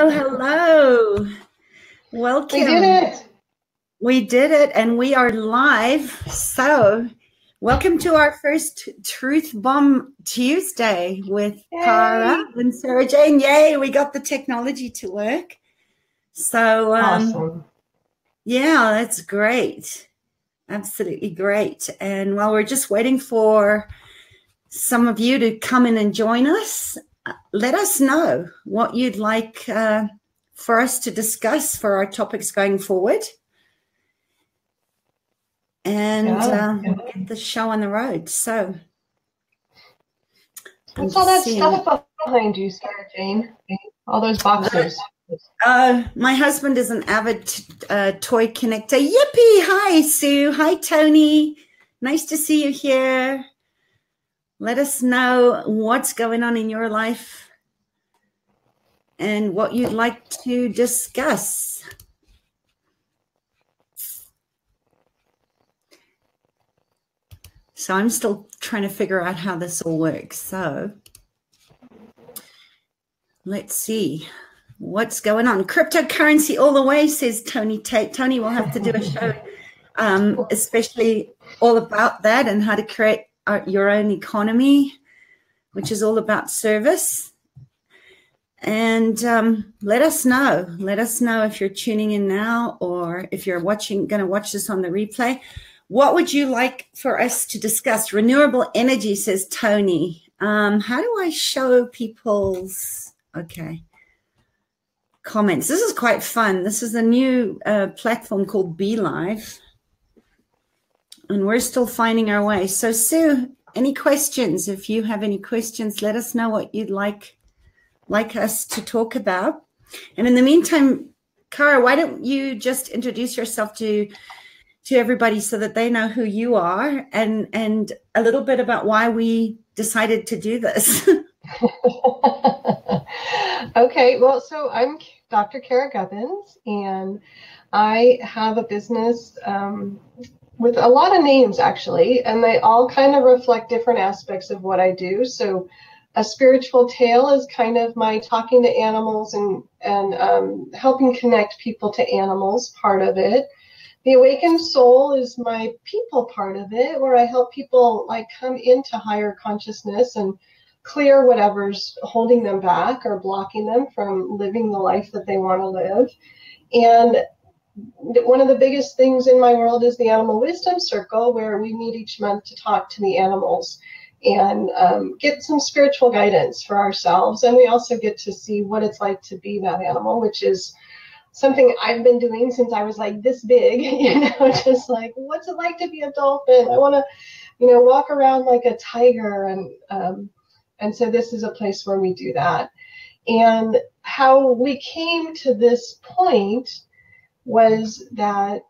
Oh, hello. Welcome. We did it. We did it, and we are live. So, welcome to our first Truth Bomb Tuesday with Yay. Cara and Sarah Jane. Yay, we got the technology to work. So, um, awesome. yeah, that's great. Absolutely great. And while we're just waiting for some of you to come in and join us, let us know what you'd like uh, for us to discuss for our topics going forward. And uh, get the show on the road. So, what's all that stuff behind you, Sarah Jane? All those boxes. Uh, my husband is an avid uh, toy connector. Yippee! Hi, Sue. Hi, Tony. Nice to see you here. Let us know what's going on in your life and what you'd like to discuss. So I'm still trying to figure out how this all works. So let's see what's going on. Cryptocurrency all the way, says Tony Tate. Tony will have to do a show, um, especially all about that and how to create your own economy, which is all about service. And um, let us know. Let us know if you're tuning in now or if you're watching, going to watch this on the replay. What would you like for us to discuss? Renewable energy, says Tony. Um, how do I show people's okay comments? This is quite fun. This is a new uh, platform called BeLive and we're still finding our way. So, Sue, any questions? If you have any questions, let us know what you'd like like us to talk about. And in the meantime, Cara, why don't you just introduce yourself to to everybody so that they know who you are and and a little bit about why we decided to do this. okay, well, so I'm Dr. Cara Gubbins, and I have a business um, with a lot of names actually, and they all kind of reflect different aspects of what I do. So, a spiritual tale is kind of my talking to animals and and um, helping connect people to animals part of it. The awakened soul is my people part of it, where I help people like come into higher consciousness and clear whatever's holding them back or blocking them from living the life that they want to live. And one of the biggest things in my world is the Animal Wisdom Circle, where we meet each month to talk to the animals and um, get some spiritual guidance for ourselves. And we also get to see what it's like to be that animal, which is something I've been doing since I was like this big, you know, just like, what's it like to be a dolphin? I want to, you know, walk around like a tiger. And, um, and so this is a place where we do that. And how we came to this point was that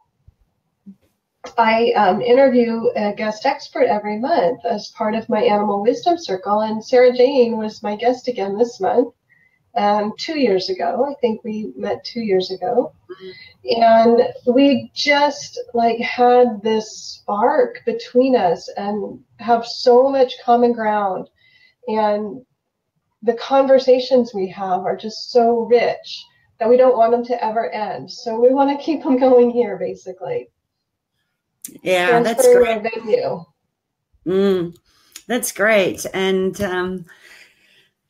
I um, interview a guest expert every month as part of my Animal Wisdom Circle, and Sarah Jane was my guest again this month. Um, two years ago, I think we met two years ago, and we just like had this spark between us and have so much common ground, and the conversations we have are just so rich that we don't want them to ever end. So we want to keep them going here, basically. Yeah, that's great. Venue. Mm, that's great. And um,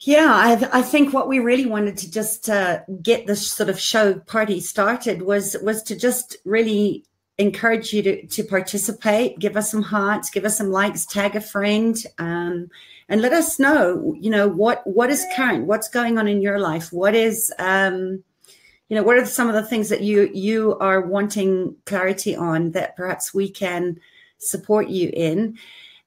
yeah, I, I, think what we really wanted to just uh, get this sort of show party started was was to just really encourage you to, to participate, give us some hearts, give us some likes, tag a friend, um, and let us know, you know, what what is current, what's going on in your life, what is um, you know, what are some of the things that you you are wanting clarity on that perhaps we can support you in,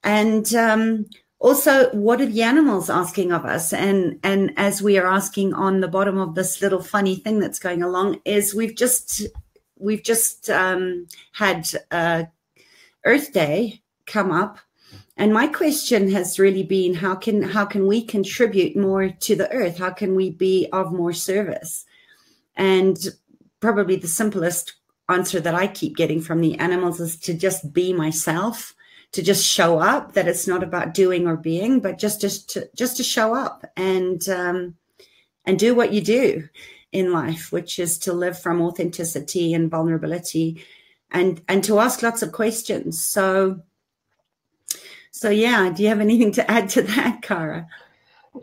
and um, also what are the animals asking of us? And and as we are asking on the bottom of this little funny thing that's going along is we've just we've just um, had uh, Earth Day come up. And my question has really been how can how can we contribute more to the earth? How can we be of more service? And probably the simplest answer that I keep getting from the animals is to just be myself, to just show up. That it's not about doing or being, but just just to just to show up and um, and do what you do. in life, which is to live from authenticity and vulnerability and and to ask lots of questions. So so yeah, do you have anything to add to that, Cara?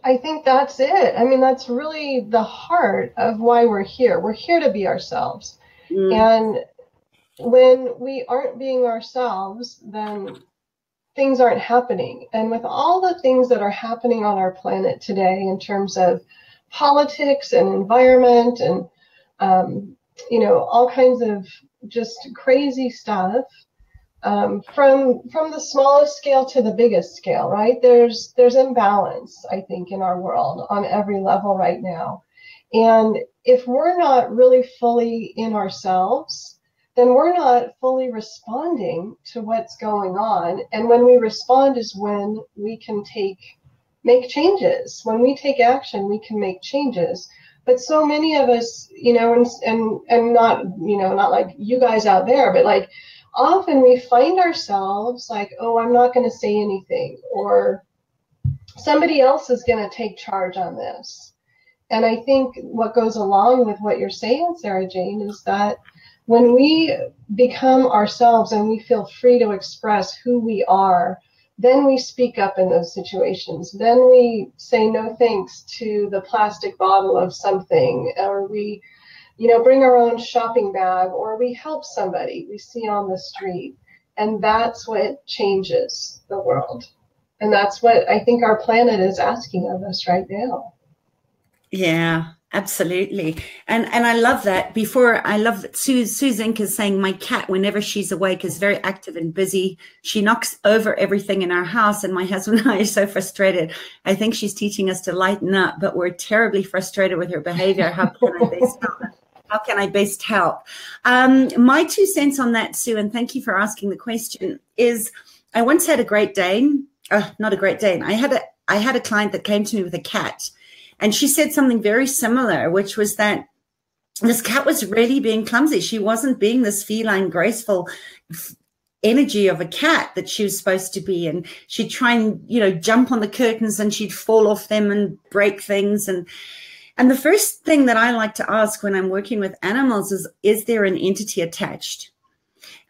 I think that's it. I mean, that's really the heart of why we're here. We're here to be ourselves. Mm. And when we aren't being ourselves, then things aren't happening. And with all the things that are happening on our planet today in terms of politics and environment and, um, you know, all kinds of just crazy stuff, um, from from the smallest scale to the biggest scale, right? There's there's imbalance, I think, in our world on every level right now. And if we're not really fully in ourselves, then we're not fully responding to what's going on. And when we respond is when we can take make changes. When we take action, we can make changes. But so many of us, you know, and and and not, you know, not like you guys out there, but like often we find ourselves like, oh, I'm not going to say anything, or somebody else is going to take charge on this. And I think what goes along with what you're saying, Sarah Jane, is that when we become ourselves and we feel free to express who we are, then we speak up in those situations. Then we say no thanks to the plastic bottle of something, or we you know, bring our own shopping bag or we help somebody we see on the street. And that's what changes the world. And that's what I think our planet is asking of us right now. Yeah, absolutely. And and I love that. Before I love that Sue Sue Susan is saying my cat, whenever she's awake, is very active and busy. She knocks over everything in our house, and my husband and I are so frustrated. I think she's teaching us to lighten up, but we're terribly frustrated with her behavior. How can I how can I best help? Um, my two cents on that, Sue, and thank you for asking the question, is I once had a Great Dane, uh, not a Great Dane. I had a I had a client that came to me with a cat, and she said something very similar, which was that this cat was really being clumsy. She wasn't being this feline, graceful energy of a cat that she was supposed to be. And she'd try and, you know, jump on the curtains and she'd fall off them and break things. And and the first thing that I like to ask when I'm working with animals is Is there an entity attached?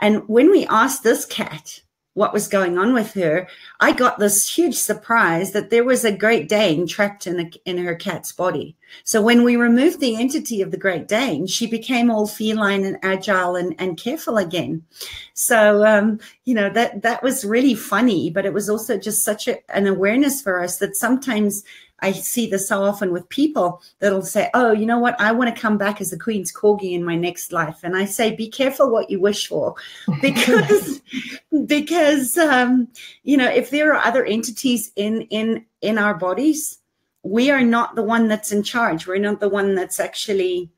And when we asked this cat what was going on with her, I got this huge surprise that there was a Great Dane trapped in, a, in her cat's body. So when we removed the entity of the Great Dane, she became all feline and agile and, and careful again. So, um, you know, that, that was really funny, but it was also just such a, an awareness for us that sometimes I see this so often with people that'll say, Oh, you know what? I want to come back as the Queen's Corgi in my next life. And I say, Be careful what you wish for because, because, um, you know, if there are other entities in, in, in our bodies, we are not the one that's in charge. We're not the one that's actually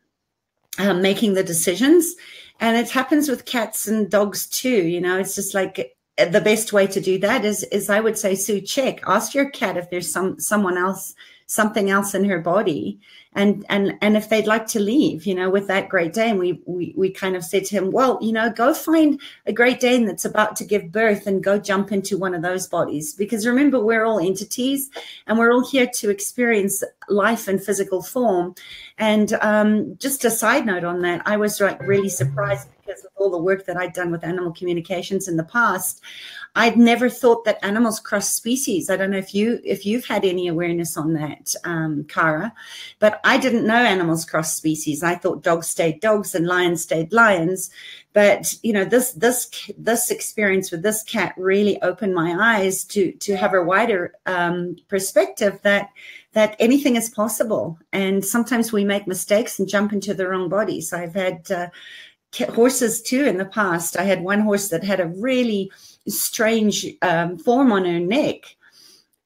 uh, making the decisions. And it happens with cats and dogs too. You know, it's just like the best way to do that is is I would say Sue check. Ask your cat if there's some someone else something else in her body. And and and if they'd like to leave you know with that great dane we we, we kind of said to him well you know go find a great dane that's about to give birth and go jump into one of those bodies. Because remember we're all entities and we're all here to experience life in physical form. And um, just a side note on that i was like really surprised because of all the work that I'd done with animal communications in the past, I'd never thought that animals cross species. I don't know if you if you've had any awareness on that, um, Cara, but I didn't know animals cross species. I thought dogs stayed dogs and lions stayed lions. But you know this this this experience with this cat really opened my eyes to to have a wider um, perspective that that anything is possible. And sometimes we make mistakes and jump into the wrong bodies. I've had uh, horses too in the past. I had one horse that had a really strange um, form on her neck.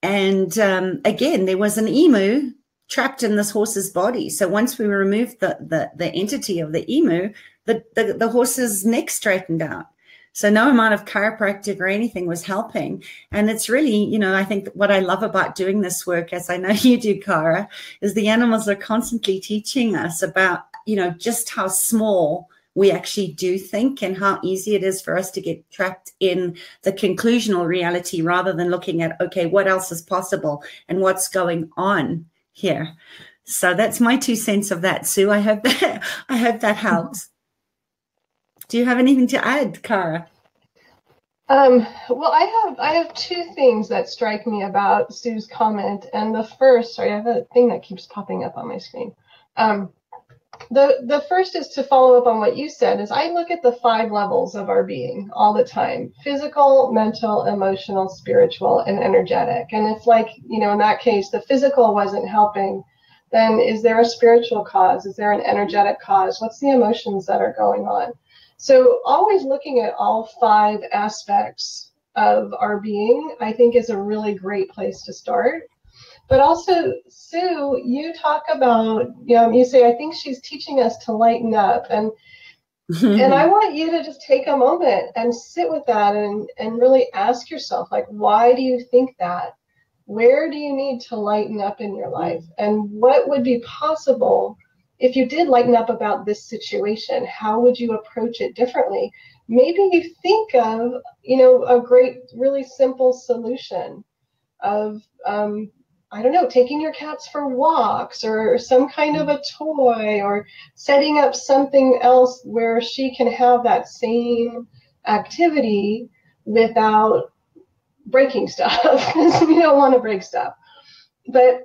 And um, again, there was an emu trapped in this horse's body. So once we removed the, the, the entity of the emu, the, the, the horse's neck straightened out. So no amount of chiropractic or anything was helping. And it's really, you know, I think what I love about doing this work, as I know you do, Cara, is the animals are constantly teaching us about, you know, just how small we actually do think and how easy it is for us to get trapped in the conclusional reality rather than looking at, okay, what else is possible and what's going on here. So that's my two cents of that, Sue. I hope that I hope that helps. Do you have anything to add, Cara? Um, well, I have I have two things that strike me about Sue's comment, and the first, sorry, I have a thing that keeps popping up on my screen. Um, the the first is to follow up on what you said. Is I look at the five levels of our being all the time: physical, mental, emotional, spiritual, and energetic. And if, like you know, in that case, the physical wasn't helping, then is there a spiritual cause? Is there an energetic cause? What's the emotions that are going on? So, always looking at all five aspects of our being, I think, is a really great place to start. But also, Sue, you talk about, you know, you say, I think she's teaching us to lighten up. And and I want you to just take a moment and sit with that and, and really ask yourself, like, why do you think that? Where do you need to lighten up in your life? And what would be possible if you did lighten up about this situation, how would you approach it differently? Maybe you think of, you know, a great, really simple solution of, um, I don't know, taking your cats for walks or some kind of a toy or setting up something else where she can have that same activity without breaking stuff because we don't want to break stuff. But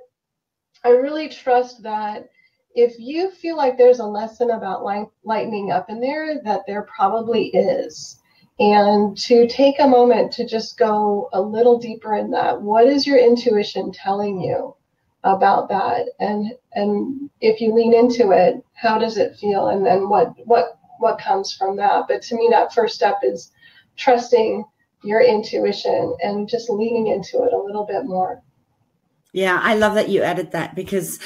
I really trust that if you feel like there's a lesson about light, lightening up in there, that there probably is. And to take a moment to just go a little deeper in that. What is your intuition telling you about that? And and if you lean into it, how does it feel? And then what what what comes from that? But to me, that first step is trusting your intuition and just leaning into it a little bit more. Yeah, I love that you added that because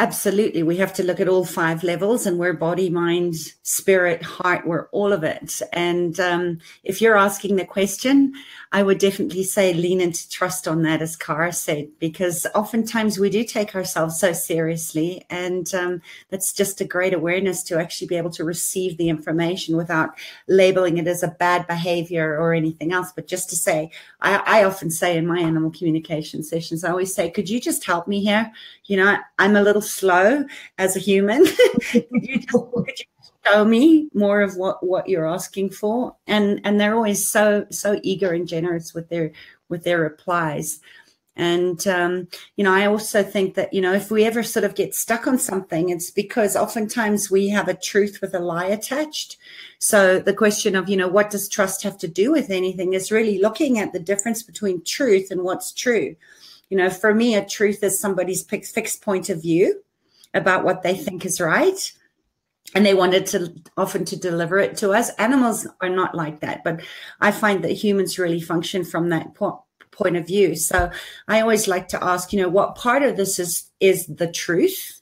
Absolutely. We have to look at all five levels and we're body, mind, spirit, heart, we're all of it. And um, if you're asking the question, I would definitely say lean into trust on that, as Cara said, because oftentimes we do take ourselves so seriously. And um, that's just a great awareness to actually be able to receive the information without labeling it as a bad behavior or anything else. But just to say, I, I often say in my animal communication sessions, I always say, could you just help me here? You know, I'm a little slow as a human. could you just, could you show me more of what what you're asking for. And and they're always so so eager and generous with their with their replies. And um, you know i also think that you know if we ever sort of get stuck on something it's because oftentimes we have a truth with a lie attached. So the question of you know what does trust have to do with anything is really looking at the difference between truth and what's true you know for me a truth is somebody's fixed point of view about what they think is right and they wanted to often to deliver it to us. Animals are not like that but i find that humans really function from that po- point of view. So i always like to ask you know what part of this is is the truth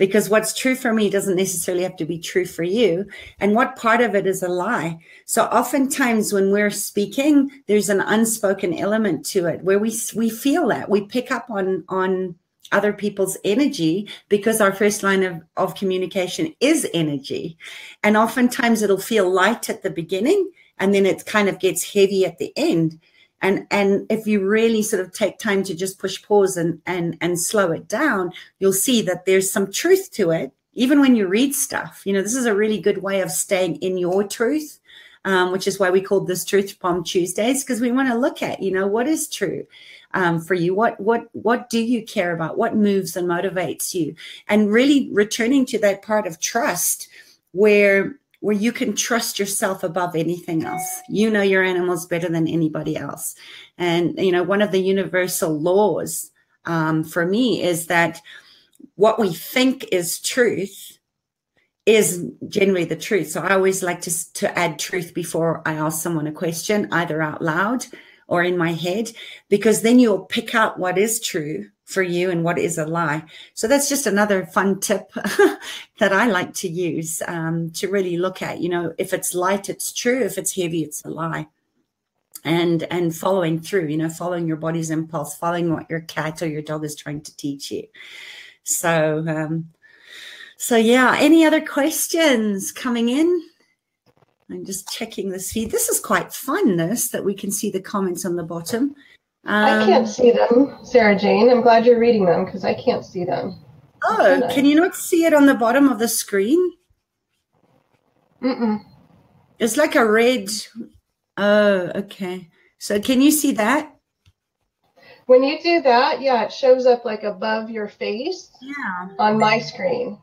because what's true for me doesn't necessarily have to be true for you and what part of it is a lie so oftentimes when we're speaking there's an unspoken element to it where we we feel that we pick up on on other people's energy because our first line of, of communication is energy. And oftentimes it'll feel light at the beginning and then it kind of gets heavy at the end. And and if you really sort of take time to just push pause and and and slow it down, you'll see that there's some truth to it. Even when you read stuff, you know, this is a really good way of staying in your truth. Um, which is why we called this Truth Bomb Tuesdays, because we want to look at, you know, what is true um, for you? What what what do you care about? What moves and motivates you? And really returning to that part of trust where where you can trust yourself above anything else. You know your animals better than anybody else. And you know one of the universal laws um, for me is that what we think is truth is generally the truth. So I always like to, to add truth before I ask someone a question, either out loud or in my head, because then you'll pick out what is true for you and what is a lie. So that's just another fun tip that I like to use um, to really look at. You know, if it's light, it's true. If it's heavy, it's a lie. And and following through, you know, following your body's impulse, following what your cat or your dog is trying to teach you. So um, so yeah, any other questions coming in? I'm just checking this feed. This is quite fun, this, that we can see the comments on the bottom. Um, I can't see them, Sarah Jane. I'm glad you're reading them because I can't see them. Oh, can you not see it on the bottom of the screen? Mm-mm. It's like a red. Oh, okay. So can you see that? When you do that, yeah, it shows up like above your face. Yeah. On my screen.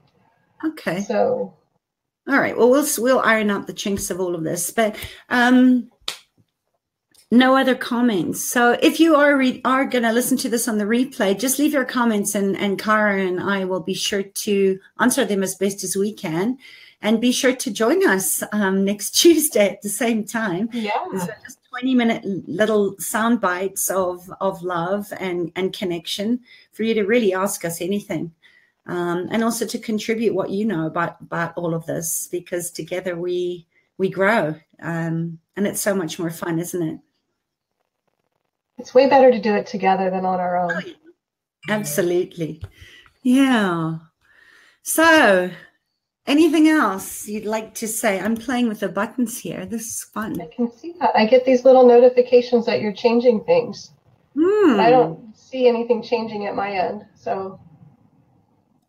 Okay. So. All right. Well, we'll we'll iron out the chinks of all of this, but um, no other comments. So if you are re- are going to listen to this on the replay, just leave your comments, and and Cara and I will be sure to answer them as best as we can. And be sure to join us um, next Tuesday at the same time. Yeah. So just 20 minute little sound bites of, of love and, and connection for you to really ask us anything. Um, and also to contribute what you know about, about all of this, because together we, we grow. Um, and it's so much more fun, isn't it? It's way better to do it together than on our own. Absolutely. Yeah. So Anything else you'd like to say? I'm playing with the buttons here. This is fun. I can see that. I get these little notifications that you're changing things. Mm. I don't see anything changing at my end. So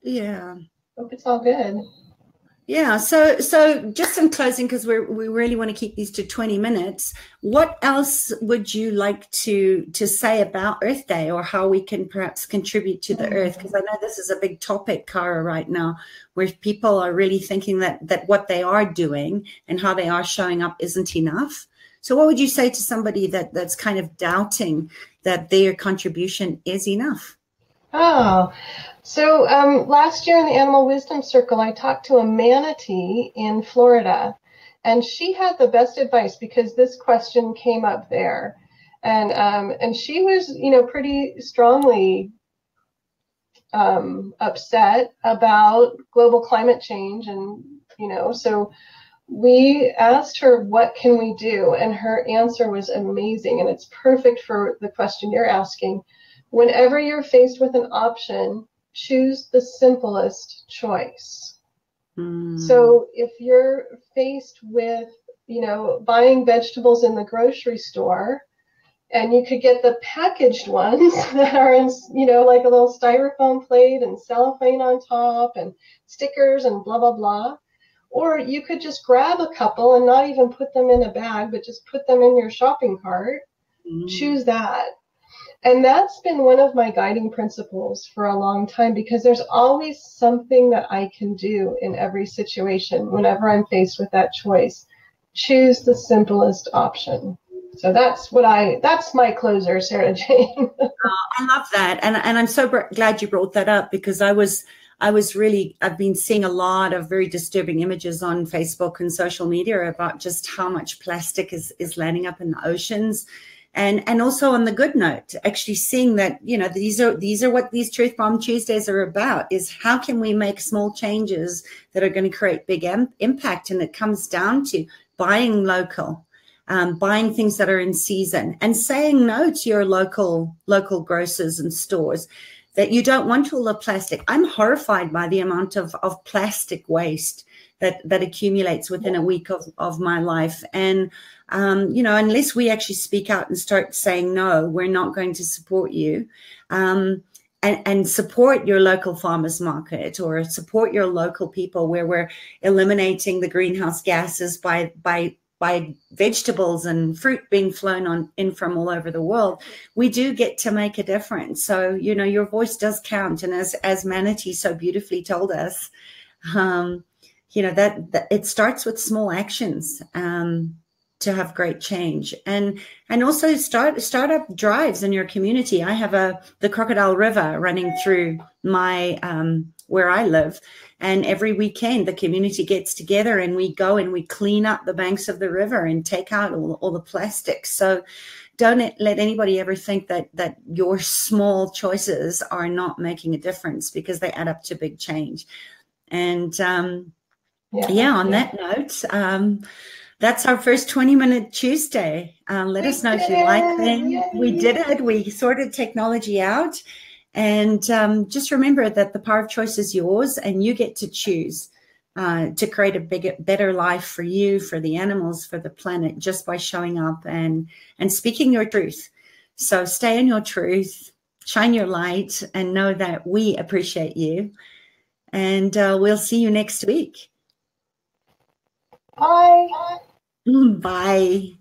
yeah. Hope it's all good. Yeah. So, so just in closing, because we we really want to keep these to twenty minutes. What else would you like to to say about Earth Day, or how we can perhaps contribute to the mm-hmm. Earth? Because I know this is a big topic, Cara, right now, where people are really thinking that that what they are doing and how they are showing up isn't enough. So, what would you say to somebody that that's kind of doubting that their contribution is enough? Oh, so um, last year in the Animal Wisdom Circle, I talked to a manatee in Florida, and she had the best advice because this question came up there, and um, and she was, you know, pretty strongly um, upset about global climate change, and you know, so we asked her what can we do, and her answer was amazing, and it's perfect for the question you're asking. Whenever you're faced with an option choose the simplest choice. Mm. So if you're faced with, you know, buying vegetables in the grocery store, and you could get the packaged ones that are in, you know, like a little styrofoam plate and cellophane on top and stickers and blah, blah, blah. Or you could just grab a couple and not even put them in a bag, but just put them in your shopping cart. Mm. Choose that. And that's been one of my guiding principles for a long time because there's always something that I can do in every situation whenever I'm faced with that choice. Choose the simplest option. So that's what I that's my closer, Sarah Jane. oh, I love that. And and I'm so glad you brought that up because I was I was really, I've been seeing a lot of very disturbing images on Facebook and social media about just how much plastic is, is landing up in the oceans and and also on the good note actually seeing that you know these are these are what these truth bomb tuesdays are about is how can we make small changes that are going to create big em- impact? And it comes down to buying local um, buying things that are in season and saying no to your local local grocers and stores that you don't want all the plastic. I'm horrified by the amount of, of plastic waste that that accumulates within a week of, of my life. And um, you know, unless we actually speak out and start saying, no, we're not going to support you. Um, and, and, support your local farmers market or support your local people where we're eliminating the greenhouse gases by by by vegetables and fruit being flown on in from all over the world we do get to make a difference. So you know your voice does count. And as as manatee so beautifully told us um you know that, that it starts with small actions um to have great change. And and also start start up drives in your community. I have a the crocodile river running through my um, where i live. And every weekend the community gets together and we go and we clean up the banks of the river and take out all, all the plastics. So don't let anybody ever think that that your small choices are not making a difference because they add up to big change. And um, yeah, yeah on yeah. that note um, that's our first 20 minute Tuesday. Um, let we us know if you like them. We did it. We sorted technology out. And um, just remember that the power of choice is yours and you get to choose uh, to create a bigger, better life for you, for the animals, for the planet, just by showing up and, and speaking your truth. So stay in your truth, shine your light, and know that we appreciate you And uh, we'll see you next week. Bye. Bye.